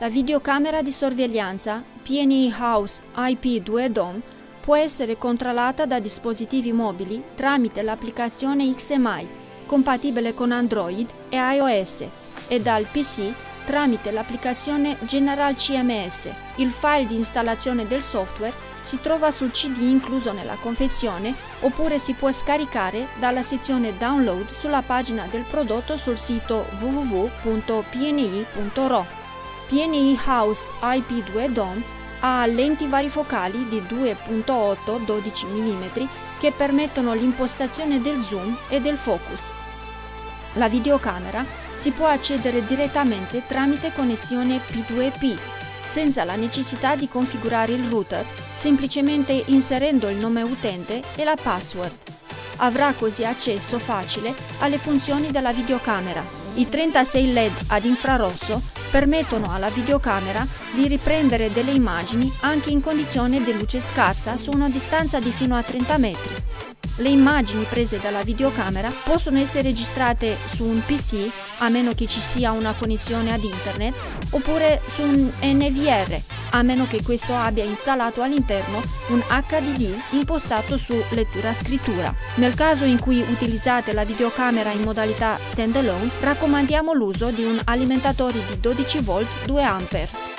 La videocamera di sorveglianza PNI House IP2 DOM può essere controllata da dispositivi mobili tramite l'applicazione XMI, compatibile con Android e iOS, e dal PC tramite l'applicazione General CMS. Il file di installazione del software si trova sul CD incluso nella confezione oppure si può scaricare dalla sezione Download sulla pagina del prodotto sul sito www.pni.ro. PNI House IP2 DOM ha lenti varifocali di 2.8-12 mm che permettono l'impostazione del zoom e del focus. La videocamera si può accedere direttamente tramite connessione P2P, senza la necessità di configurare il router, semplicemente inserendo il nome utente e la password. Avrà così accesso facile alle funzioni della videocamera. I 36 LED ad infrarosso permettono alla videocamera di riprendere delle immagini anche in condizione di luce scarsa su una distanza di fino a 30 metri. Le immagini prese dalla videocamera possono essere registrate su un PC, a meno che ci sia una connessione ad internet, oppure su un NVR, a meno che questo abbia installato all'interno un HDD impostato su lettura-scrittura. Nel caso in cui utilizzate la videocamera in modalità standalone, raccomandiamo l'uso di un alimentatore di 12V 2A